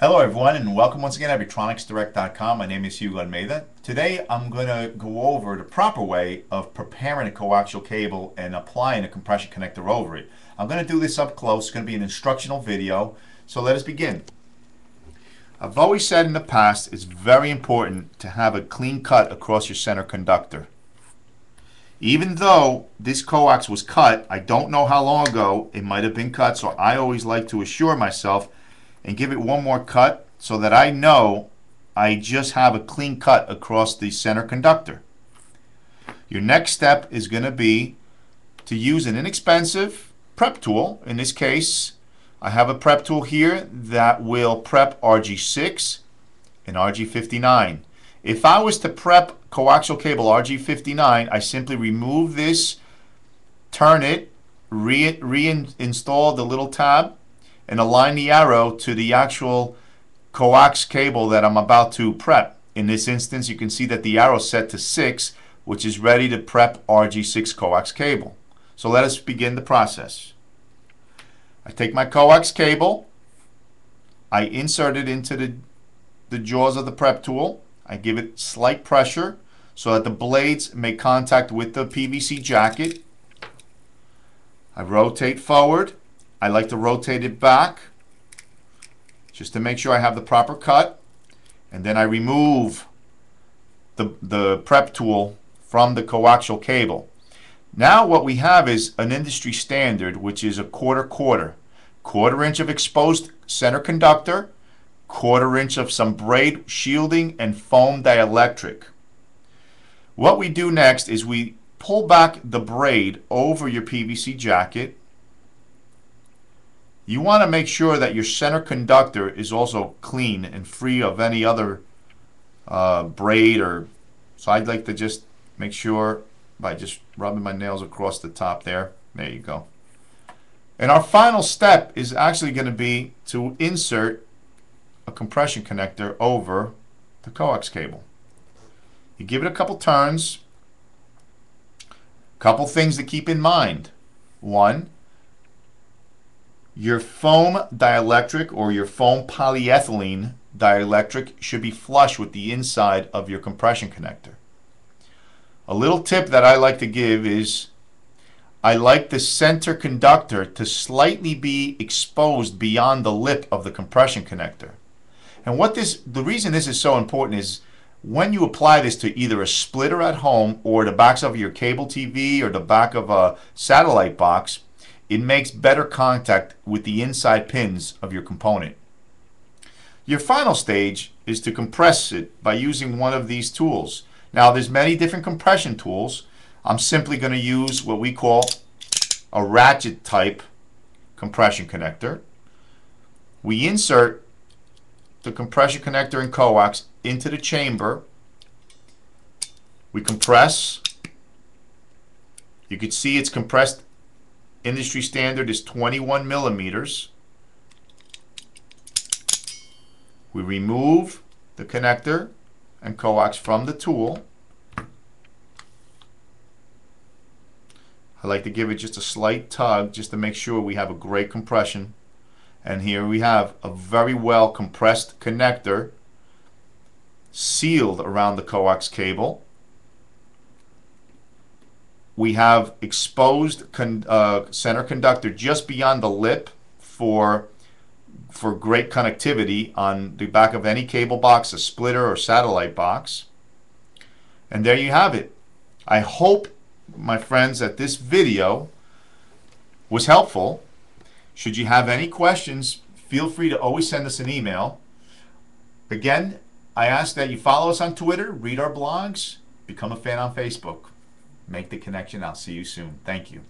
Hello everyone and welcome once again to Abitronixdirect.com. My name is Hugo Almeida. Today I'm going to go over the proper way of preparing a coaxial cable and applying a compression connector over it. I'm going to do this up close. It's going to be an instructional video. So let us begin. I've always said in the past it's very important to have a clean cut across your center conductor. Even though this coax was cut, I don't know how long ago it might have been cut, so I always like to assure myself and give it one more cut so that I know I just have a clean cut across the center conductor. Your next step is going to be to use an inexpensive prep tool. In this case, I have a prep tool here that will prep RG6 and RG59. If I was to prep coaxial cable RG59, I simply remove this, turn it, re reinstall the little tab, and align the arrow to the actual coax cable that I'm about to prep. In this instance, you can see that the arrow set to 6, which is ready to prep RG6 coax cable. So let us begin the process. I take my coax cable, I insert it into the, the jaws of the prep tool, I give it slight pressure so that the blades make contact with the PVC jacket. I rotate forward I like to rotate it back just to make sure I have the proper cut. And then I remove the, the prep tool from the coaxial cable. Now what we have is an industry standard, which is a quarter quarter. Quarter inch of exposed center conductor, quarter inch of some braid shielding and foam dielectric. What we do next is we pull back the braid over your PVC jacket you want to make sure that your center conductor is also clean and free of any other uh, braid or so I'd like to just make sure by just rubbing my nails across the top there. There you go. And our final step is actually going to be to insert a compression connector over the coax cable. You give it a couple turns. Couple things to keep in mind. One your foam dielectric or your foam polyethylene dielectric should be flush with the inside of your compression connector. A little tip that I like to give is I like the center conductor to slightly be exposed beyond the lip of the compression connector. And what this, the reason this is so important is when you apply this to either a splitter at home or the backs of your cable TV or the back of a satellite box, it makes better contact with the inside pins of your component. Your final stage is to compress it by using one of these tools. Now there's many different compression tools. I'm simply going to use what we call a ratchet type compression connector. We insert the compression connector and coax into the chamber. We compress. You can see it's compressed Industry standard is 21 millimeters. We remove the connector and coax from the tool. I like to give it just a slight tug just to make sure we have a great compression. And here we have a very well compressed connector sealed around the coax cable we have exposed con uh, center conductor just beyond the lip for for great connectivity on the back of any cable box, a splitter or satellite box. And there you have it. I hope, my friends, that this video was helpful. Should you have any questions, feel free to always send us an email. Again, I ask that you follow us on Twitter, read our blogs, become a fan on Facebook make the connection. I'll see you soon. Thank you.